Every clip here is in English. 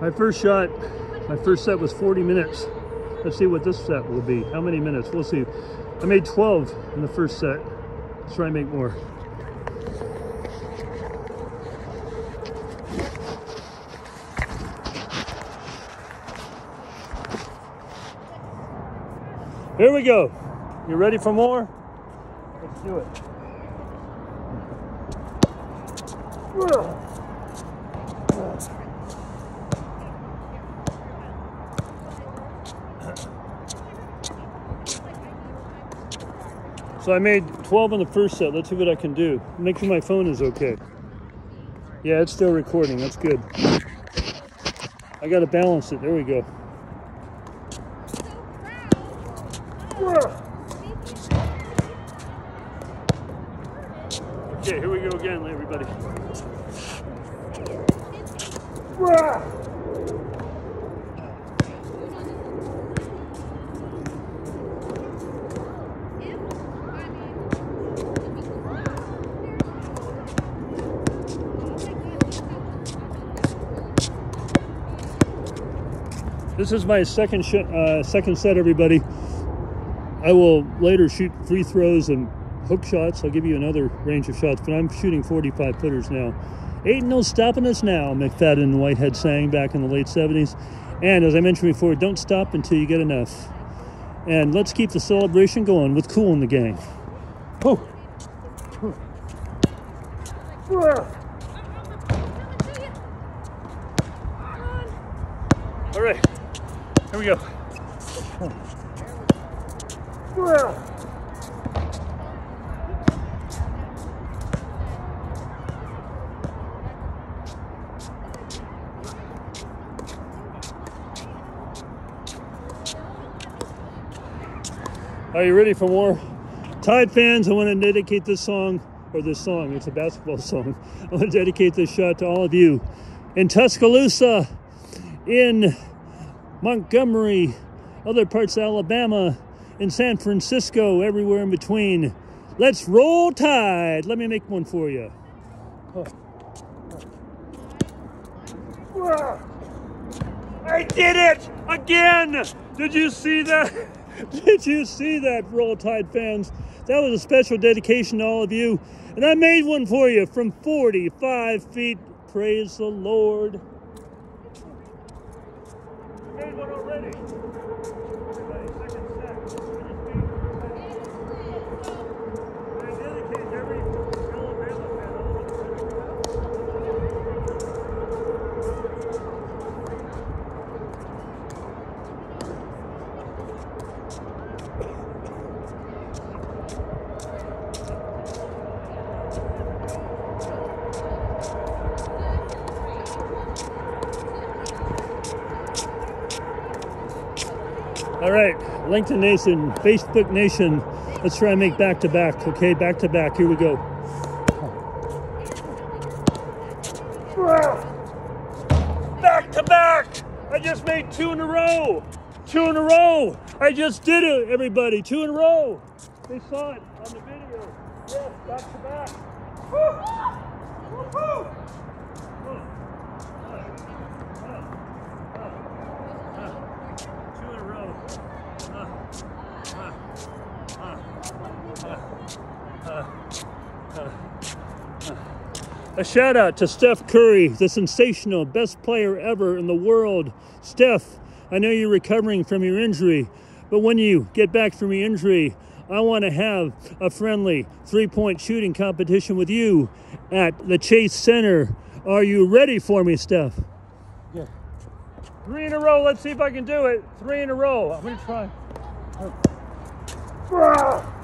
My first shot, my first set was 40 minutes. Let's see what this set will be. How many minutes? We'll see. I made 12 in the first set. Let's try and make more. Here we go. You ready for more? Let's do it. So I made 12 on the first set. Let's see what I can do. Make sure my phone is okay. Yeah, it's still recording. That's good. I got to balance it. There we go. Okay, here we go again, everybody. This is my second uh, second set, everybody. I will later shoot free throws and hook shots. I'll give you another range of shots, but I'm shooting 45 footers now. Ain't no stopping us now, McFadden and Whitehead sang back in the late 70s. And as I mentioned before, don't stop until you get enough. And let's keep the celebration going with Kool and the Gang. Oh. All right, here we go. Are you ready for more? Tide fans, I want to dedicate this song, or this song, it's a basketball song. I want to dedicate this shot to all of you in Tuscaloosa, in Montgomery, other parts of Alabama, and San Francisco, everywhere in between. Let's roll tide. Let me make one for you. I did it again. Did you see that? Did you see that, Roll Tide fans? That was a special dedication to all of you. And I made one for you from 45 feet. Praise the Lord. Made one already. Everybody, second set. I dedicate every Alabama fan all of them. All right, LinkedIn Nation, Facebook Nation. Let's try and make back to back. Okay, back to back. Here we go. Back to back. I just made two in a row. Two in a row. I just did it, everybody. Two in a row. They saw it on the video. Yes, back to back. Woo! Woo-hoo! A shout out to Steph Curry, the sensational best player ever in the world. Steph, I know you're recovering from your injury, but when you get back from your injury, I want to have a friendly three point shooting competition with you at the Chase Center. Are you ready for me, Steph? Yeah. Three in a row. Let's see if I can do it. Three in a row. I'm going to try. Ah!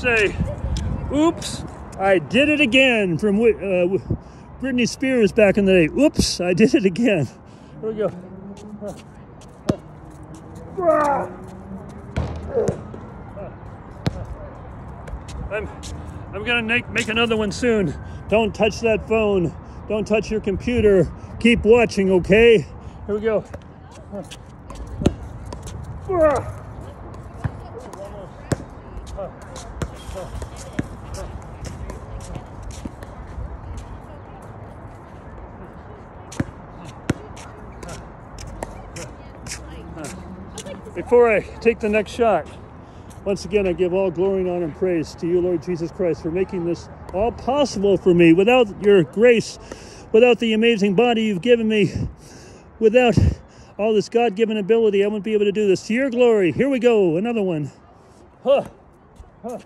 say, oops, I did it again from uh, Britney Spears back in the day. Oops, I did it again. Here we go. I'm, I'm gonna make, make another one soon. Don't touch that phone. Don't touch your computer. Keep watching, okay? Here we go. Uh, uh, before I take the next shot, once again, I give all glory and honor and praise to you, Lord Jesus Christ, for making this all possible for me. Without your grace, without the amazing body you've given me, without all this God given ability, I wouldn't be able to do this. To your glory. Here we go. Another one. Huh. Huh.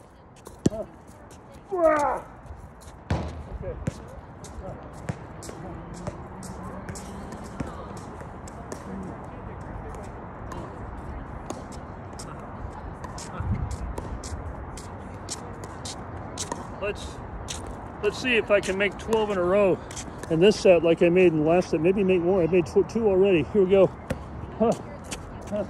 Let's let's see if I can make 12 in a row in this set like I made in the last set. Maybe make more. I made two already. Here we go. Huh. Huh.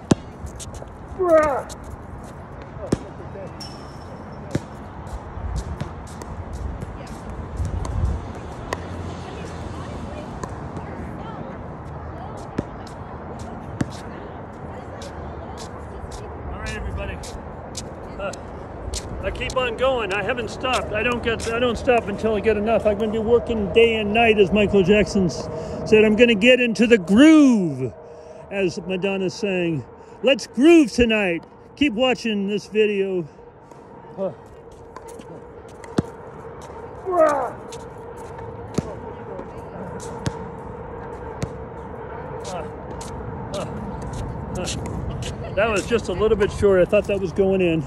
Going. I haven't stopped. I don't get. I don't stop until I get enough. I'm going to be working day and night, as Michael Jackson said. I'm going to get into the groove, as Madonna's saying. Let's groove tonight. Keep watching this video. Huh. That was just a little bit short. I thought that was going in.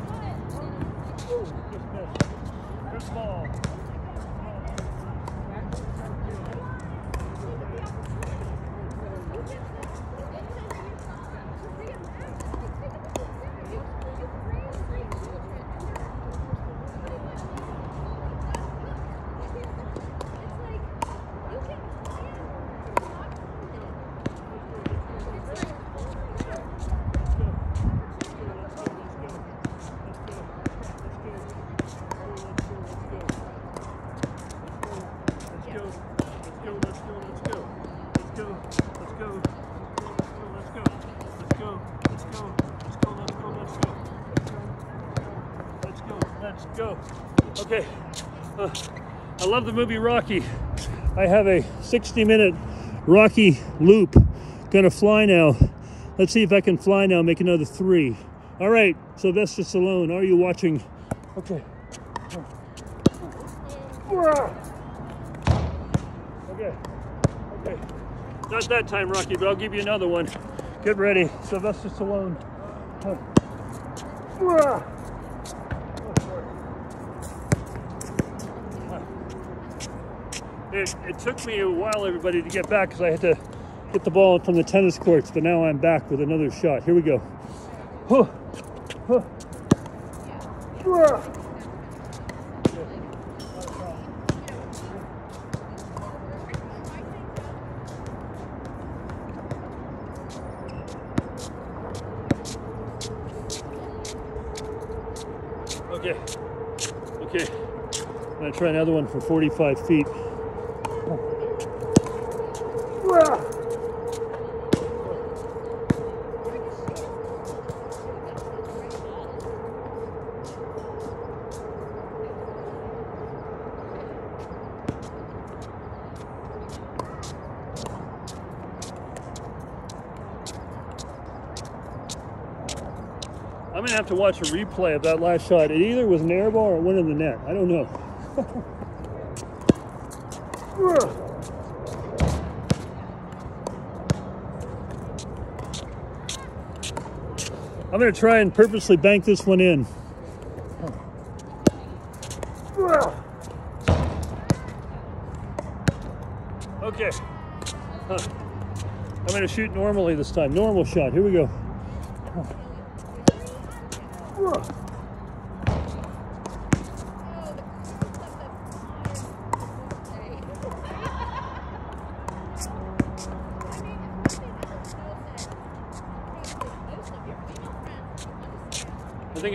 Go. Okay, uh, I love the movie Rocky. I have a 60 minute Rocky loop. Gonna fly now. Let's see if I can fly now, make another three. All right, Sylvester Stallone, are you watching? Okay. Okay, okay. Not that time, Rocky, but I'll give you another one. Get ready, Sylvester Stallone. It, it took me a while, everybody, to get back because I had to get the ball from the tennis courts, but now I'm back with another shot. Here we go. Huh. Huh. Okay, okay, I'm gonna try another one from 45 feet. I'm gonna have to watch a replay of that last shot. It either was an air ball or it went in the net. I don't know. I'm gonna try and purposely bank this one in. Okay. Huh. I'm gonna shoot normally this time. Normal shot. Here we go.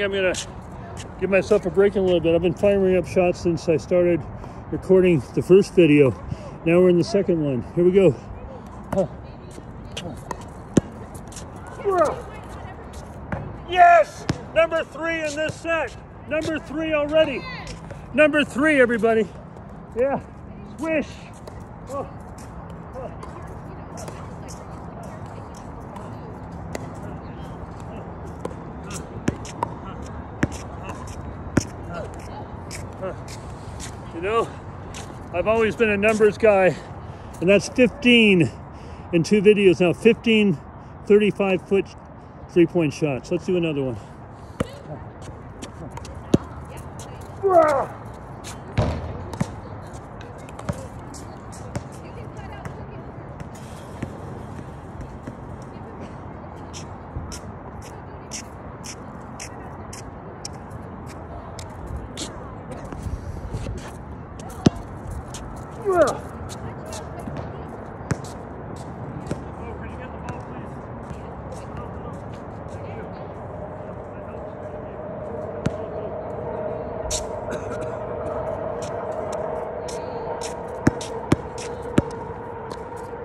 I'm gonna give myself a break in a little bit. I've been firing up shots since I started recording the first video. Now we're in the second one. Here we go. Yes! Number three in this set. Number three already. Number three, everybody. Yeah. Swish. Know, I've always been a numbers guy, and that's 15 in two videos now. 15 35 foot three point shots. Let's do another one.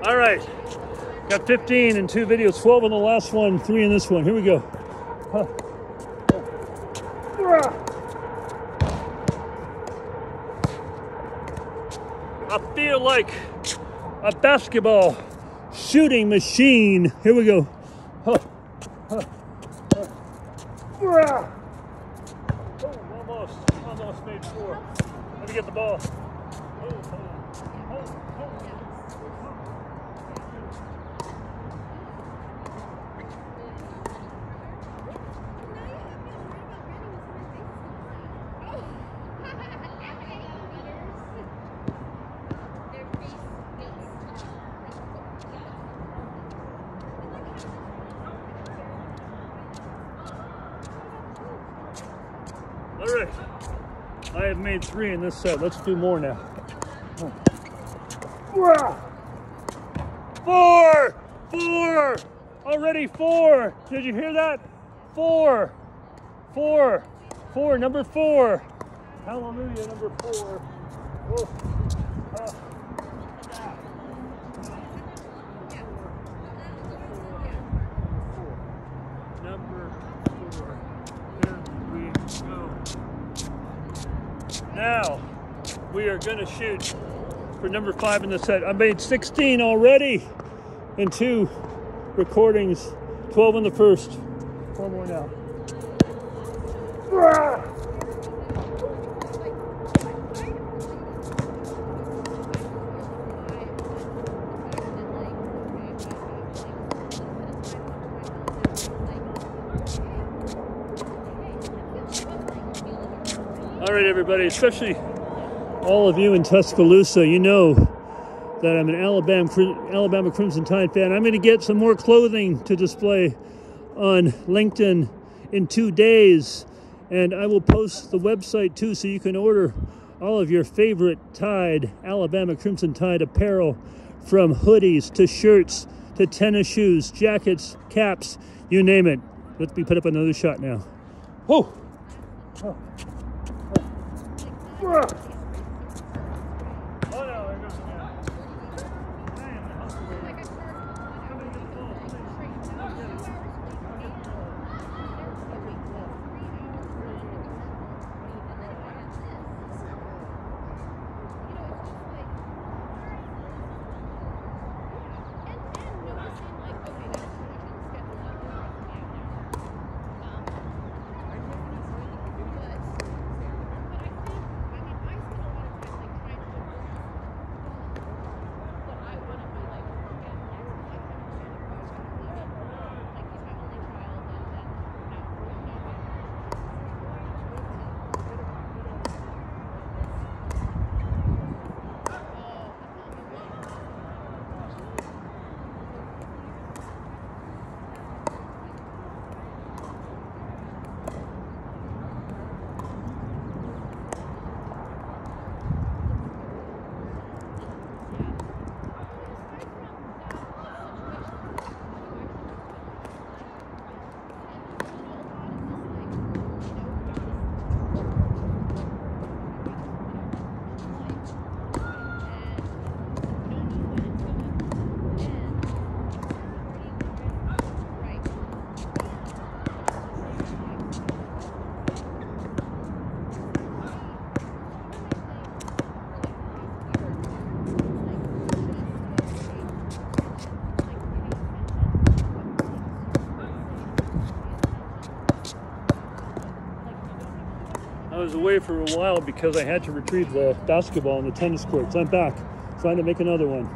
All right, got 15 in two videos, 12 in the last one, three in this one. Here we go. I feel like a basketball shooting machine. Here we go. Huh. Huh. Oh, almost, almost made four. Let me get the ball. All right, I have made three in this set. Let's do more now. Four, four, already four. Did you hear that? Four, four, four, number four. Hallelujah, number four. Oh. Uh. Number four. There we go. Now, to shoot for number five in the set. I made 16 already in two recordings, 12 in the first. Four more now. All right, everybody, especially all of you in Tuscaloosa, you know that I'm an Alabama Alabama Crimson Tide fan. I'm going to get some more clothing to display on LinkedIn in two days, and I will post the website too, so you can order all of your favorite Tide Alabama Crimson Tide apparel, from hoodies to shirts to tennis shoes, jackets, caps, you name it. Let me put up another shot now. Whoa! Oh. was Like away for a while because I had to retrieve the basketball in the tennis courts. I'm back, trying to make another one.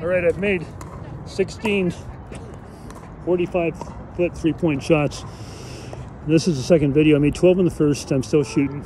All right, I've made 16 45 foot three point shots. This is the second video. I made 12 in the first. I'm still shooting.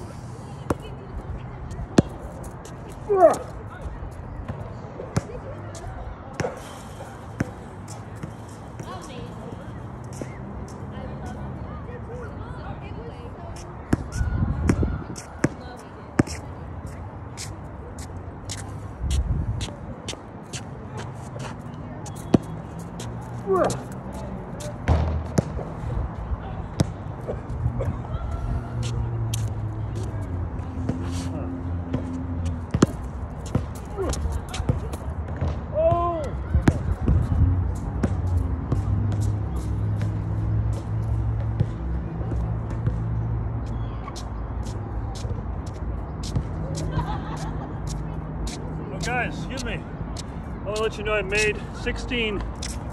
16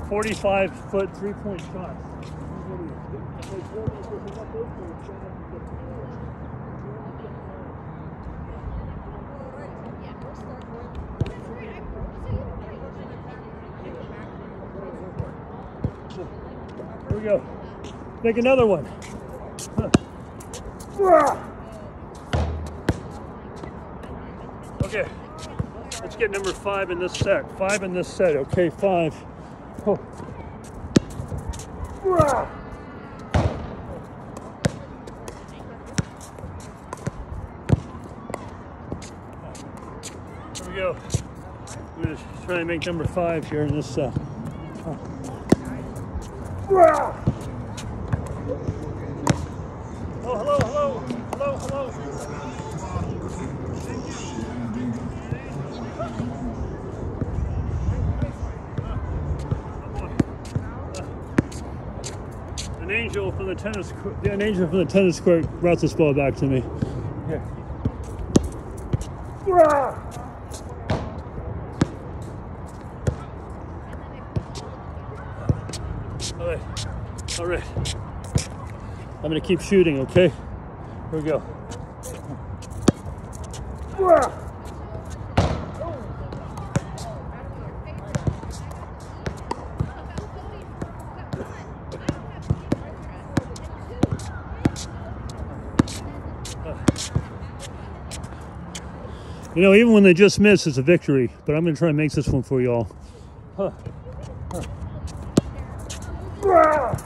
45 foot three point shots. Here we go. Make another one. Okay. Let's get number five in this set. Five in this set. Okay, five. Oh. Here we go. I'm going to try and make number five here in this set. Oh. Hello, angel from the tennis an angel from the tennis court brought this ball back to me. Here. All right, all right. I'm gonna keep shooting, okay? Here we go. You know, even when they just miss, it's a victory. But I'm going to try and make this one for y'all. Huh. Huh.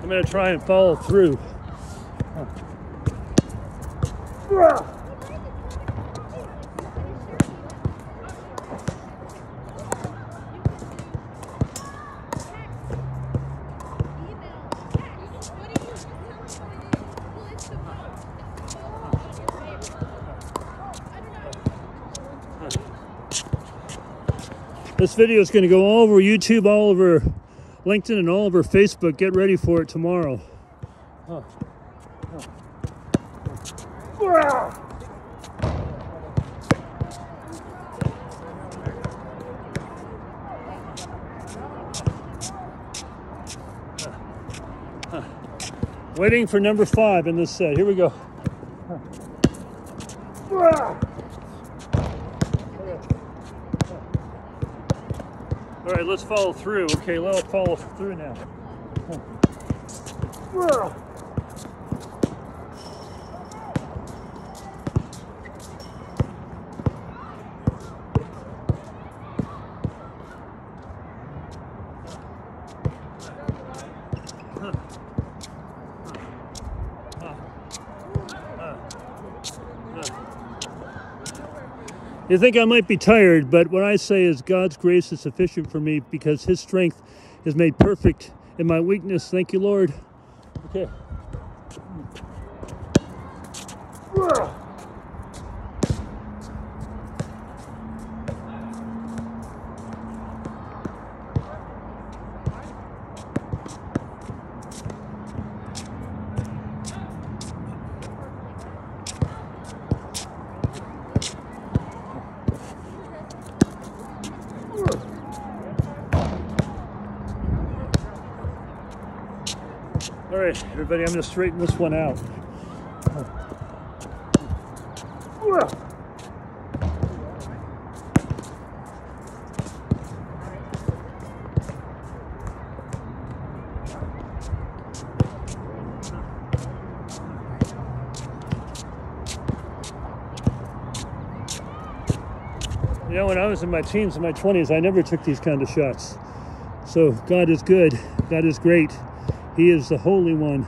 I'm going to try and follow through. Huh. This video is going to go all over YouTube, all over LinkedIn, and all over Facebook. Get ready for it tomorrow. Huh. Huh. Waiting for number five in this set. Here we go. All right, let's follow through. Okay, let's follow through now. You think I might be tired, but what I say is God's grace is sufficient for me because His strength is made perfect in my weakness. Thank you, Lord. Okay. Everybody, I'm going to straighten this one out. You know, when I was in my teens, in my 20s, I never took these kind of shots. So God is good. God is great. He is the Holy One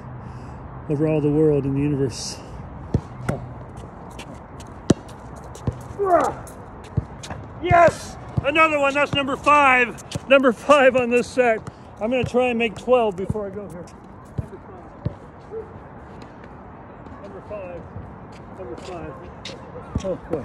over all the world and the universe. Yes! Another one. That's number five. Number five on this set. I'm going to try and make 12 before I go here. Number five. Number five. Number five. Oh, boy.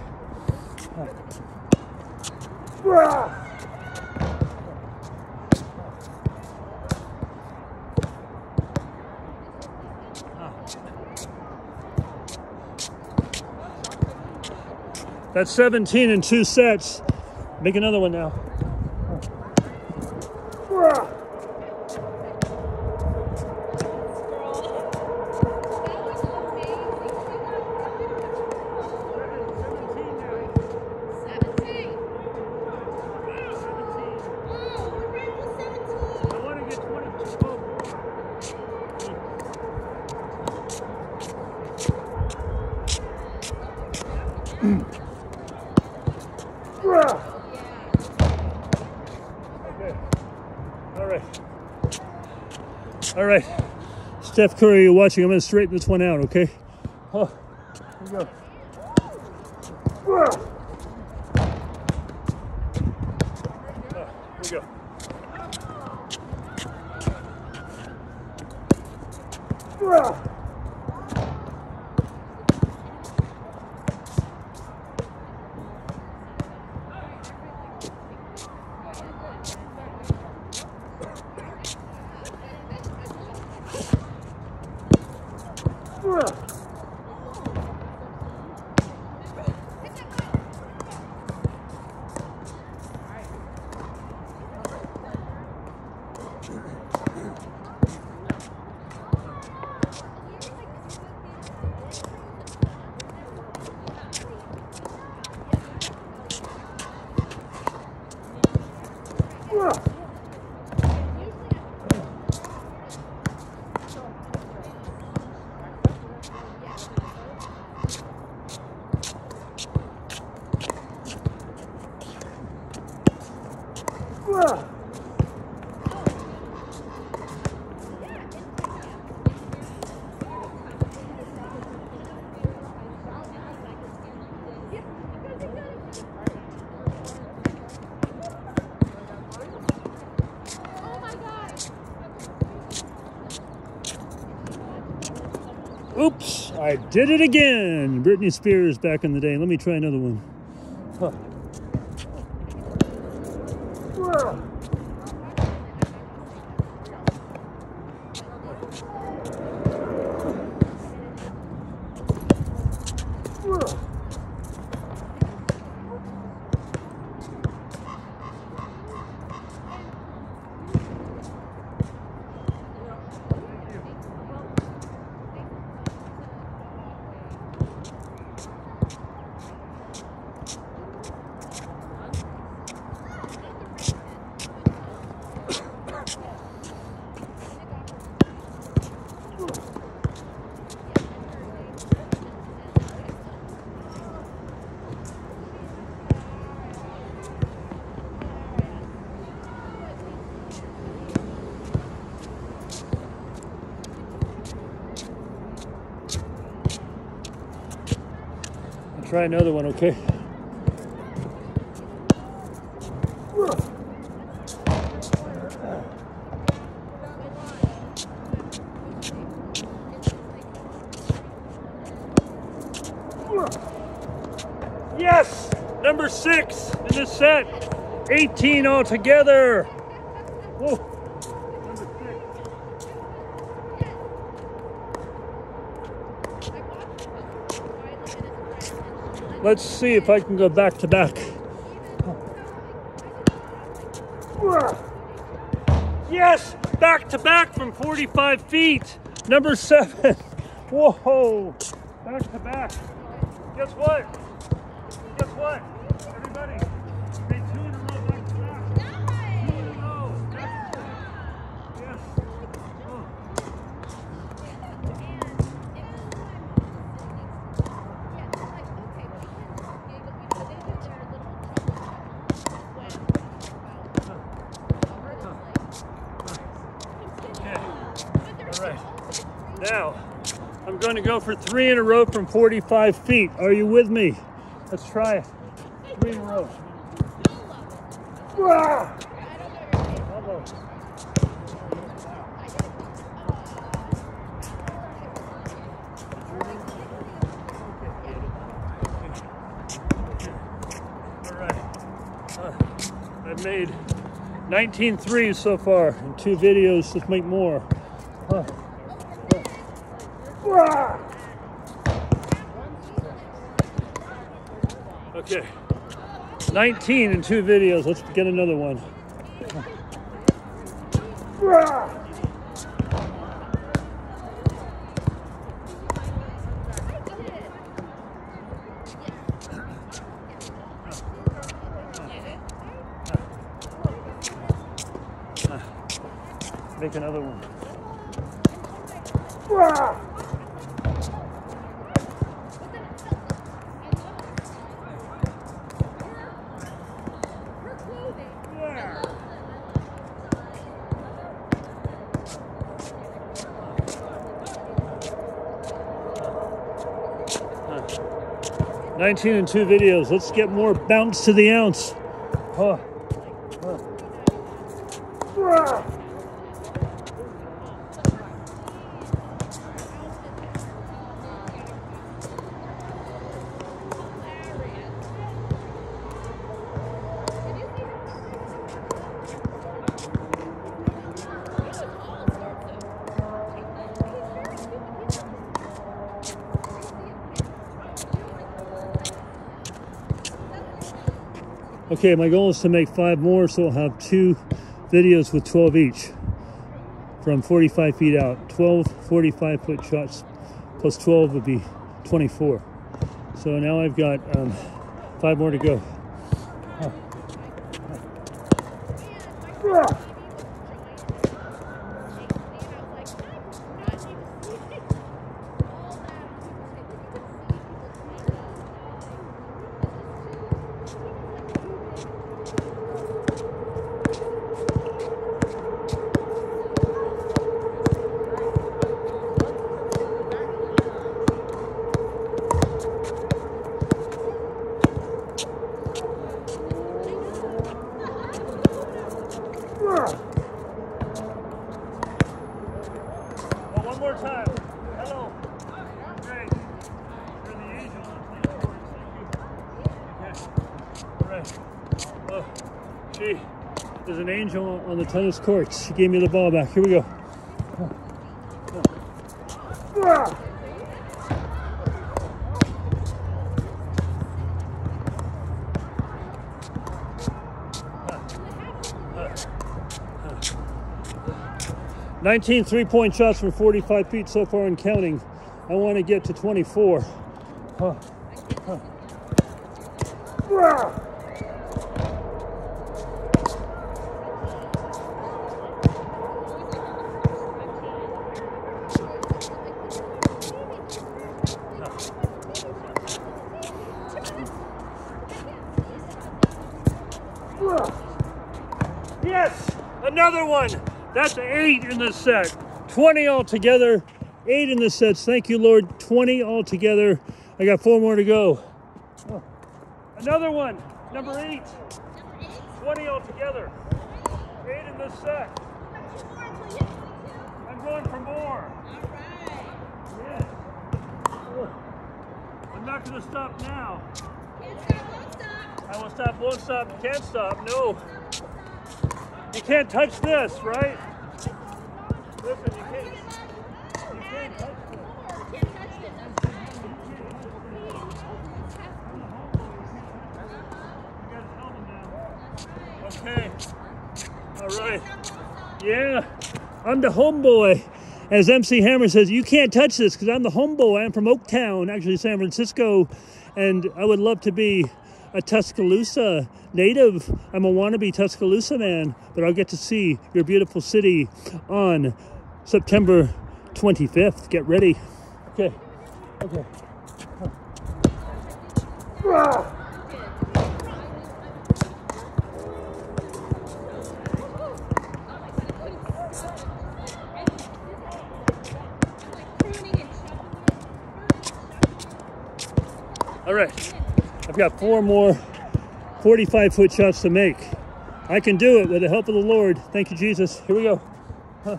That's 17 in two sets. Make another one now. I want to get 22. Okay. All right. All right. Steph Curry, you're watching. I'm going to straighten this one out, okay? Oh, here we go. Here we go I did it again. Britney Spears back in the day. Let me try another one. Huh. I'll try another one, okay? Yes! Number six in the set. 18 altogether. Whoa. Number six. Let's see if I can go back to back. Yes, back to back from 45 feet. Number seven. Whoa. Back to back. Guess what? Guess what? Now, I'm going to go for three in a row from 45 feet. Are you with me? Let's try it. Three in a row. Uh, I've made 19 threes so far in two videos. Let's make more. Okay. 19 in two videos. Let's get another one. Ah! Make another one. Ah! There. 19 and two videos. Let's get more bounce to the ounce. Huh. 'Kay, my goal is to make five more, so I'll have two videos with 12 each from 45 feet out. 12 45 foot shots plus 12 would be 24. So now I've got um, five more to go. Well, one more time. Hello. Great. You're the angel on the court. Thank you. Okay. All right. Oh, she is an angel on the tennis courts. She gave me the ball back. Here we go. Nineteen three-point shots from 45 feet so far and counting. I want to get to 24. Huh. Huh. Another one. That's eight in the set. 20 altogether. Eight in the sets. Thank you, Lord. 20 altogether. I got four more to go. Oh. Another one. Number eight. 20 altogether. Eight in the set. I'm going for more. Yes. Oh. I'm not going to stop now. Can't stop, won't stop. I will stop, won't stop, can't stop. No. You can't touch this, right? Listen, you can't. Touch this. Okay. All right. Yeah, I'm the homeboy. As MC Hammer says, you can't touch this because I'm the homeboy. I'm from Oaktown, actually San Francisco, and I would love to be a Tuscaloosa native. I'm a wannabe Tuscaloosa man, but I'll get to see your beautiful city on September 25th. Get ready. Okay. Okay. All right, I've got four more 45 foot shots to make. I can do it with the help of the Lord. Thank you, Jesus. Here we go. Huh.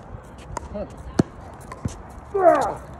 Huh. Ah!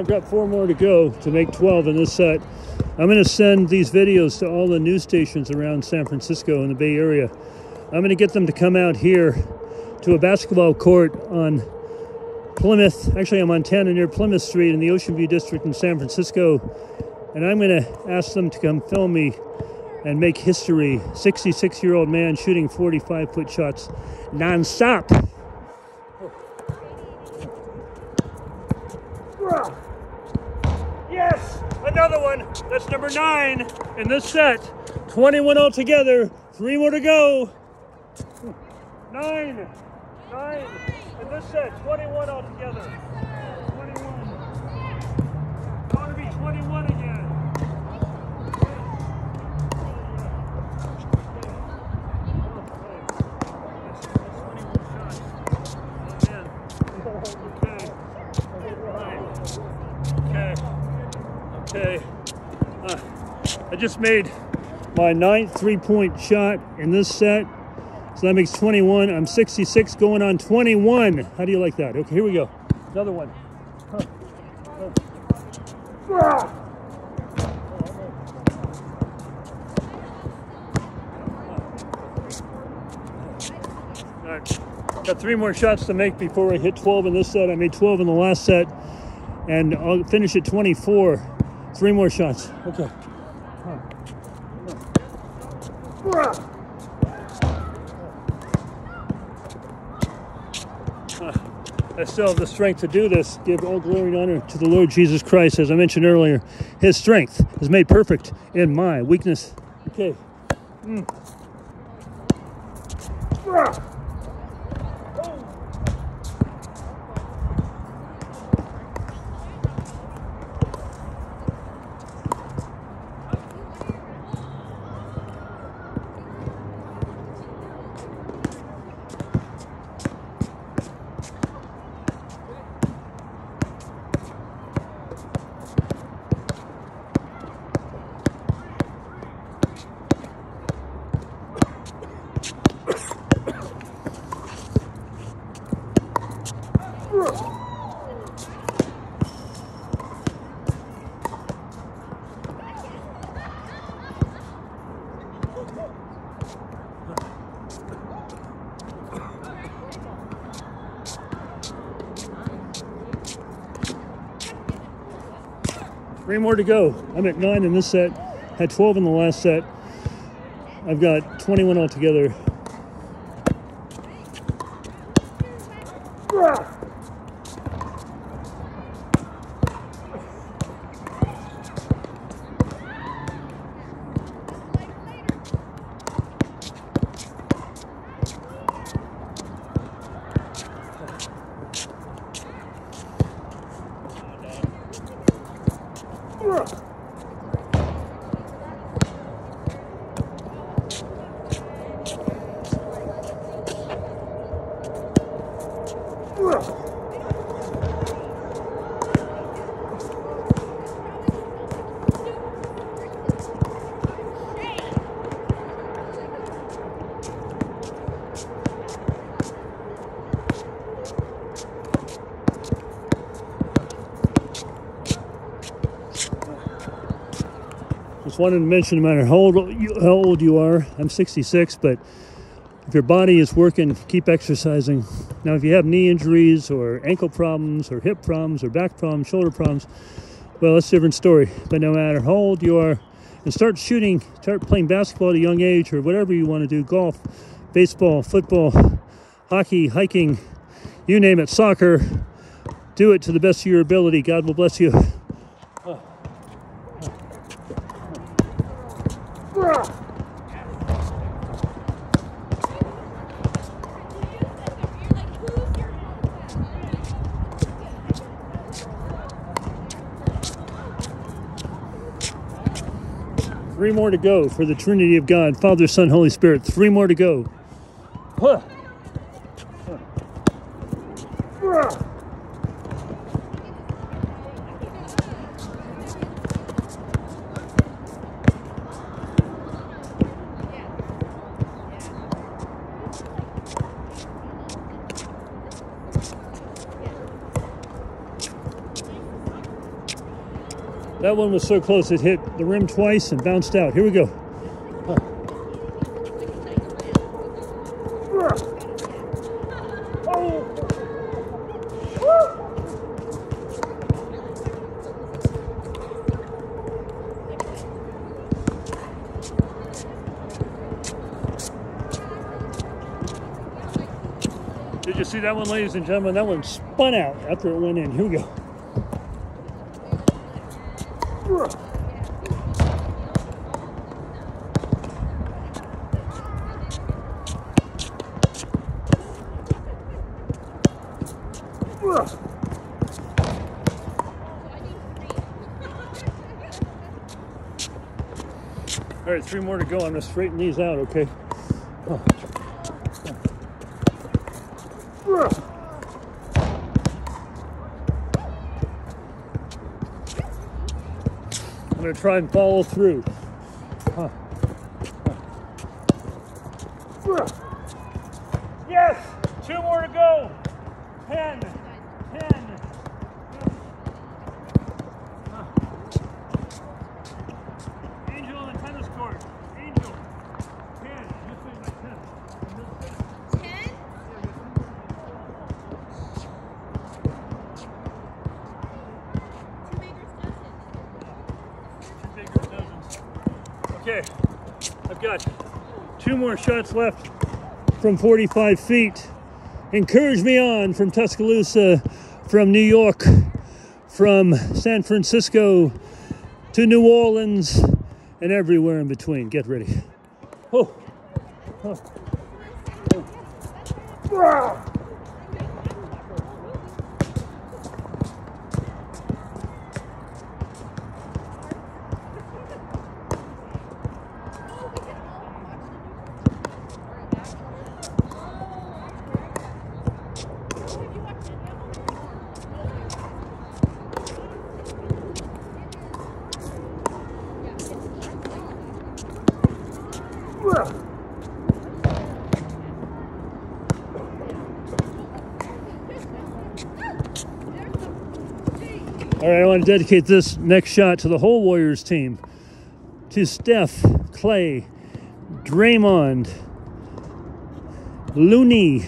I've got four more to go to make 12 in this set. I'm going to send these videos to all the news stations around San Francisco and the Bay Area. I'm going to get them to come out here to a basketball court on Plymouth, actually I'm on Montana near Plymouth Street in the Ocean View District in San Francisco. And I'm going to ask them to come film me and make history. 66 year old man shooting 45 foot shots nonstop. Another one. That's number nine in this set. 21 altogether. Three more to go. Nine. Nine in this set. 21 altogether. Just made my ninth three-point shot in this set. So that makes 21. I'm 66 going on 21. How do you like that? Okay, here we go. Another one. Huh. Huh. Right. Got three more shots to make before I hit 12 in this set. I made 12 in the last set, and I'll finish at 24. Three more shots. Okay. I still have the strength to do this. Give all glory and honor to the Lord Jesus Christ. As I mentioned earlier, His strength is made perfect in my weakness. Okay. Mm. Three more to go. I'm at nine in this set. Had 12 in the last set. I've got 21 altogether. Wanted to mention no matter how old you, how old you are, I'm 66, but if your body is working, keep exercising. Now, if you have knee injuries or ankle problems or hip problems or back problems, shoulder problems, well, that's a different story. But no matter how old you are, and start shooting, start playing basketball at a young age or whatever you want to do golf, baseball, football, hockey, hiking, you name it, soccer. Do it to the best of your ability. God will bless you. Three more to go for the Trinity of God, Father, Son, Holy Spirit. Three more to go. Huh. That one was so close it hit the rim twice and bounced out. Here we go. Did you see that one, ladies and gentlemen? That one spun out after it went in. Here we go. All right, three more to go. I'm gonna straighten these out, okay? I'm gonna try and follow through. Yes, two more to go. Ten. Shots left from 45 feet. Encourage me on from Tuscaloosa, from New York, from San Francisco to New Orleans, and everywhere in between. Get ready. Oh. Oh. Oh. All right, I want to dedicate this next shot to the whole Warriors team. To Steph, Klay, Draymond, Looney,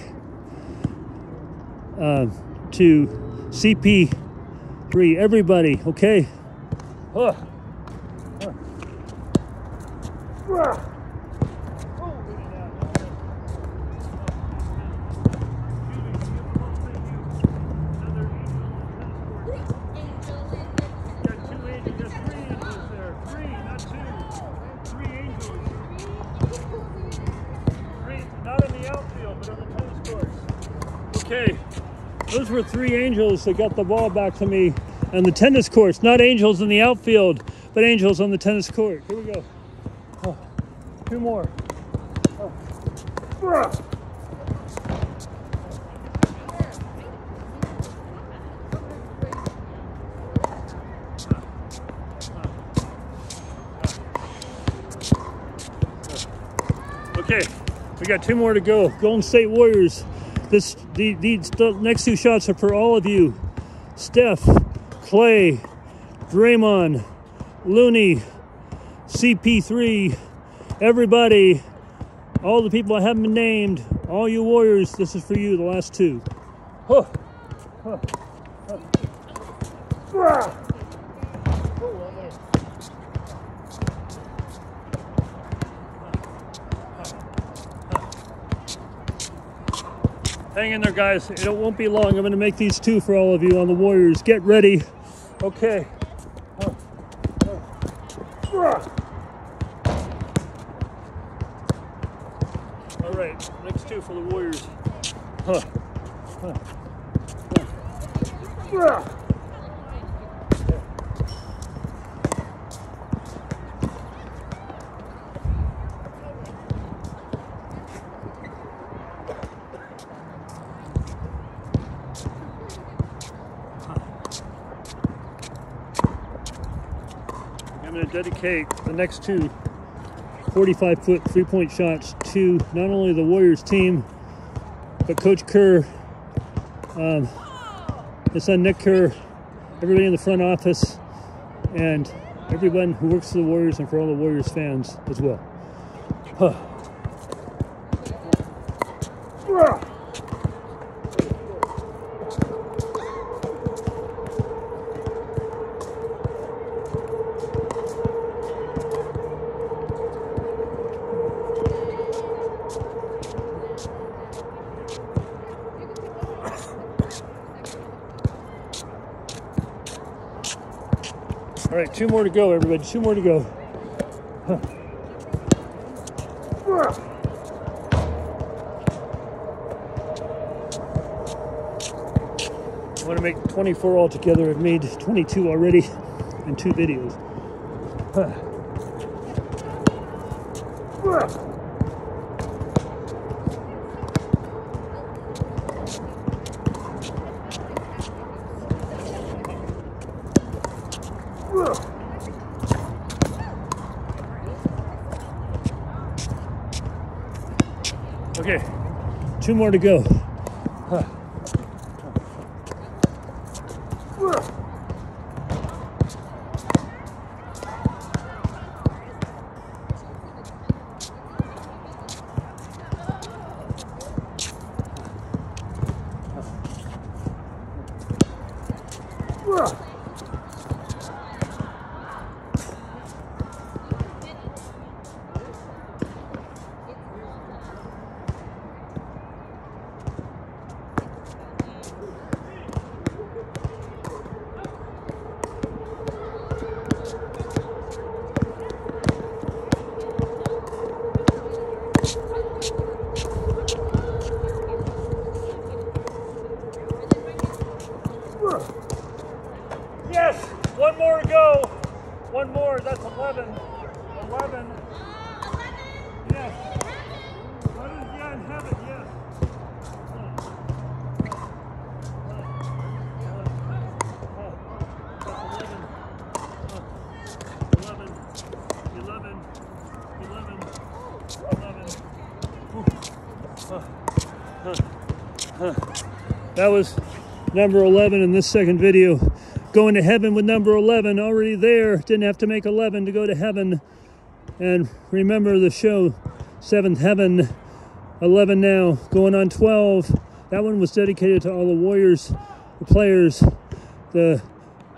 uh, to CP3, everybody, okay? Huh. Huh. Angels that got the ball back to me on the tennis courts. Not angels in the outfield, but angels on the tennis court. Here we go. Oh, two more. Oh. Okay, we got two more to go. Golden State Warriors. This the, these the next two shots are for all of you. Steph, Klay, Draymond, Looney, CP3, everybody, all the people I haven't been named, all you warriors, this is for you, the last two. Huh. Huh. Huh. Hang in there, guys. It won't be long. I'm going to make these two for all of you on the Warriors. Get ready. Okay. All right, next two for the Warriors. Huh. Huh. Huh. Dedicate the next two 45 foot three point shots to not only the Warriors team, but Coach Kerr, um, his son Nick Kerr, everybody in the front office, and everyone who works for the Warriors and for all the Warriors fans as well. Huh. Two more to go, everybody. Two more to go. Huh. I want to make 24 altogether. I've made 22 already in two videos. Huh. Okay, two more to go. Huh. Yes, one more to go. One more, that's 11. 11. Yes. 11, yeah, in heaven, yes. That was number 11 in this second video. Going to heaven with number 11, already there. Didn't have to make 11 to go to heaven. And remember the show, Seventh Heaven, 11 now, going on 12. That one was dedicated to all the Warriors, the players, the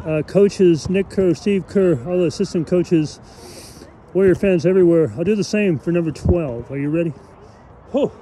uh, coaches, Nick Kerr, Steve Kerr, all the assistant coaches, Warrior fans everywhere. I'll do the same for number 12. Are you ready? Whew.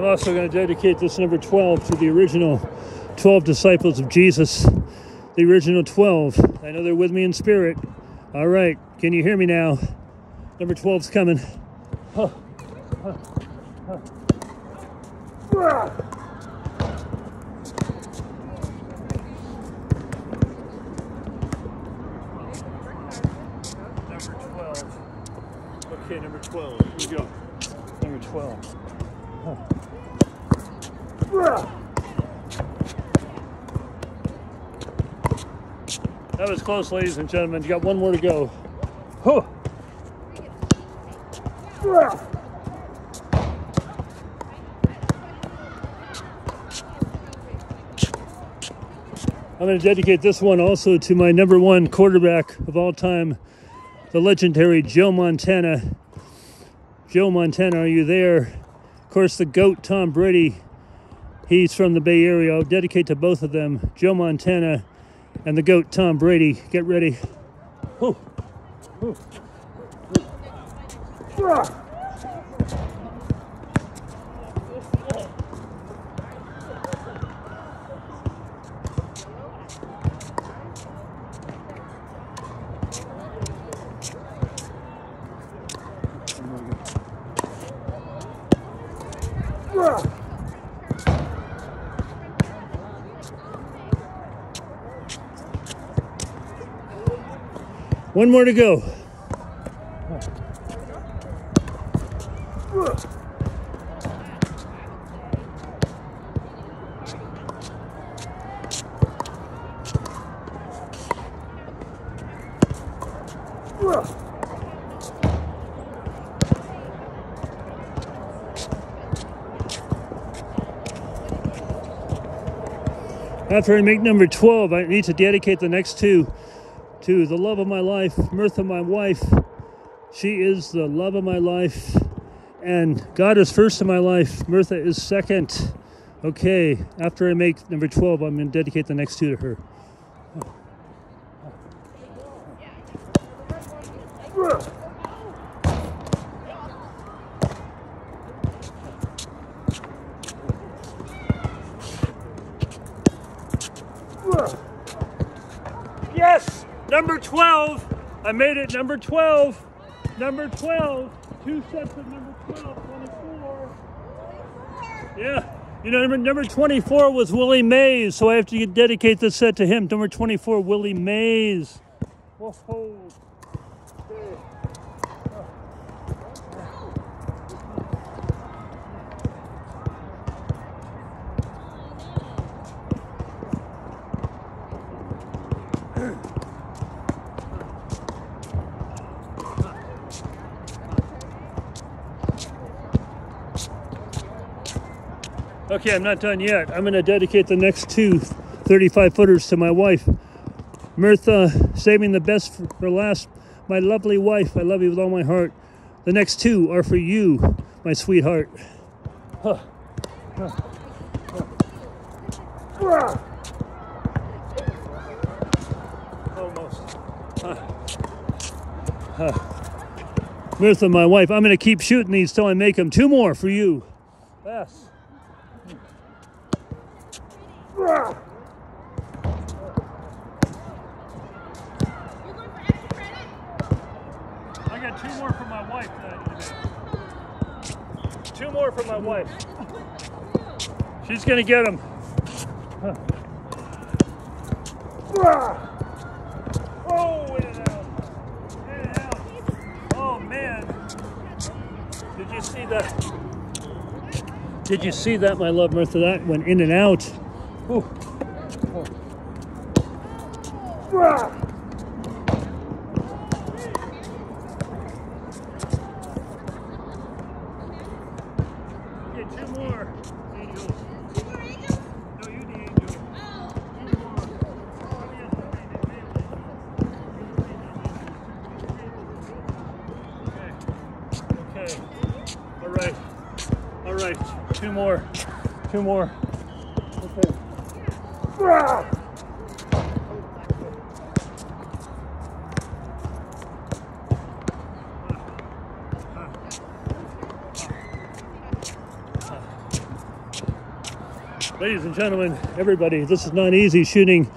I'm also going to dedicate this number 12 to the original 12 disciples of Jesus, the original 12. I know they're with me in spirit. All right, can you hear me now? Number 12's coming. Huh. Huh. Huh. Number 12. Okay, number 12. Here we go. Number 12. Ladies and gentlemen. You got one more to go. Huh. I'm going to dedicate this one also to my number one quarterback of all time, the legendary Joe Montana. Joe Montana, are you there? Of course, the GOAT, Tom Brady, he's from the Bay Area. I'll dedicate to both of them, Joe Montana and the GOAT, Tom Brady. Get ready. One more to go. After I make number 12, I need to dedicate the next two to the love of my life, Mirtha, my wife. She is the love of my life. And God is first in my life. Mirtha is second. Okay, after I make number 12, I'm going to dedicate the next two to her. Yes, number 12. I made it number 12. Number 12. Two sets of number 12, 24. Yeah. You know, number, number 24 was Willie Mays, so I have to dedicate this set to him. Number 24, Willie Mays. Whoa. Okay. Okay, I'm not done yet. I'm going to dedicate the next two 35 footers to my wife, Mirtha, saving the best for last. My lovely wife, I love you with all my heart. The next two are for you, my sweetheart. Huh. Huh. Huh. Almost. Mirtha, my wife, I'm going to keep shooting these till I make them. Two more for you. Yes. You're going for extra credit? I got two more for my wife. Two more for my wife. She's gonna get them. Oh, in and out. In and out. Oh man. Did you see that? Did you see that, my love, Mirtha? That went in and out. Two more. Two more I made it, made it. Okay. Okay. All right. All right. Two more. Two more. Okay. Ladies and gentlemen, everybody, this is not easy shooting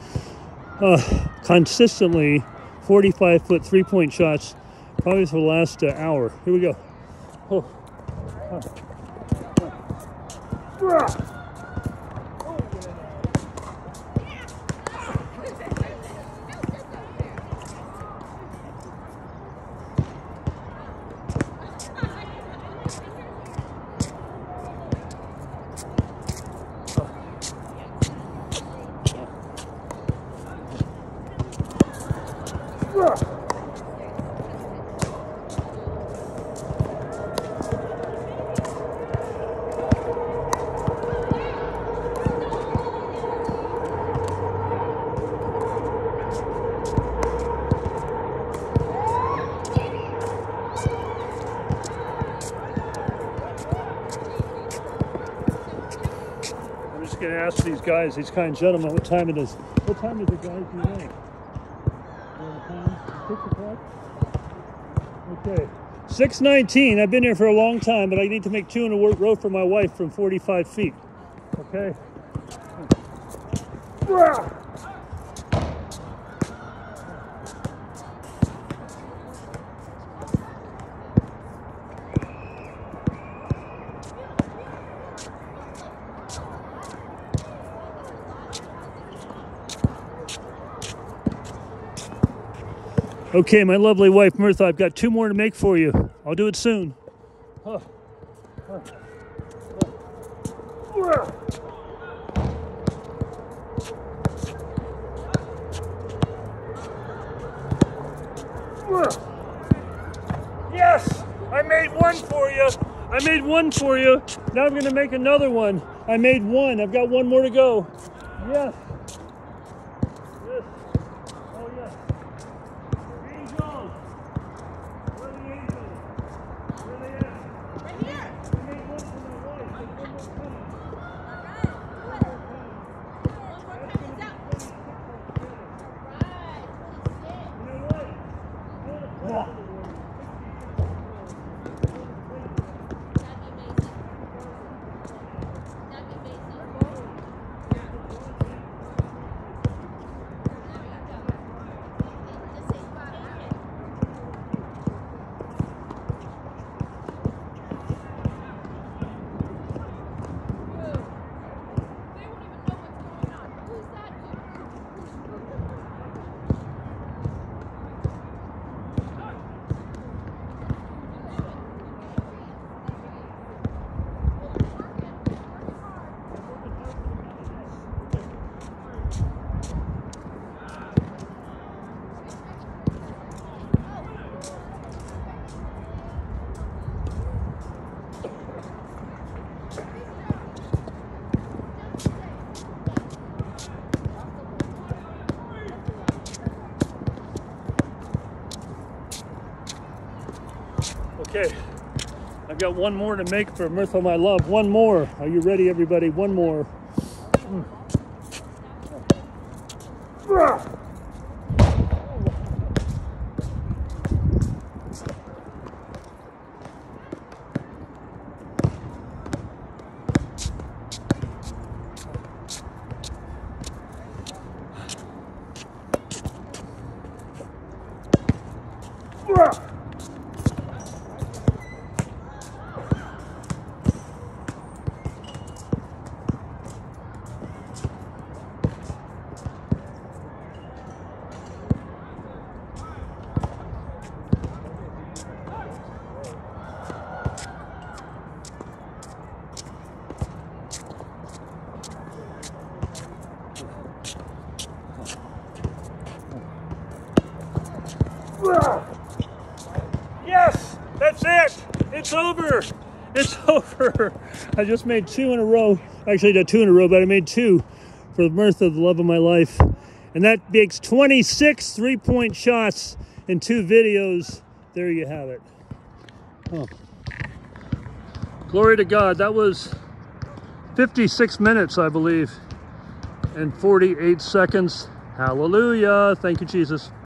uh, consistently 45 foot three point shots, probably for the last uh, hour. Here we go. Oh. Guys, these kind gentlemen, what time it is. What time is it, guys? Do you? Six o'clock. Okay. 619. I've been here for a long time, but I need to make two in a work row for my wife from 45 feet. Okay. Okay, my lovely wife Mirtha, I've got two more to make for you. I'll do it soon. Huh. Huh. Huh. Yes, I made one for you. I made one for you. Now I'm going to make another one. I made one. I've got one more to go. Yes. Yes. Oh, yes. Angels. Where are the angels? Where are they at? Right here. I made one for my wife. There's one more coming. One more time, it's out. Right. You know what? I want to play with the Lord. That'd be amazing. That'd be amazing. Just say five. They won't even know what's going on. Who's that? Okay, I've got one more to make for Mirtha, my love. One more. Are you ready, everybody? One more. Yes, that's it. It's over. It's over. I just made two in a row. Actually, did two in a row, but I made two for the mirth of the love of my life. And that makes 26 three point shots in two videos. There you have it. Oh. Glory to God. That was 56 minutes, I believe, and 48 seconds. Hallelujah. Thank you, Jesus.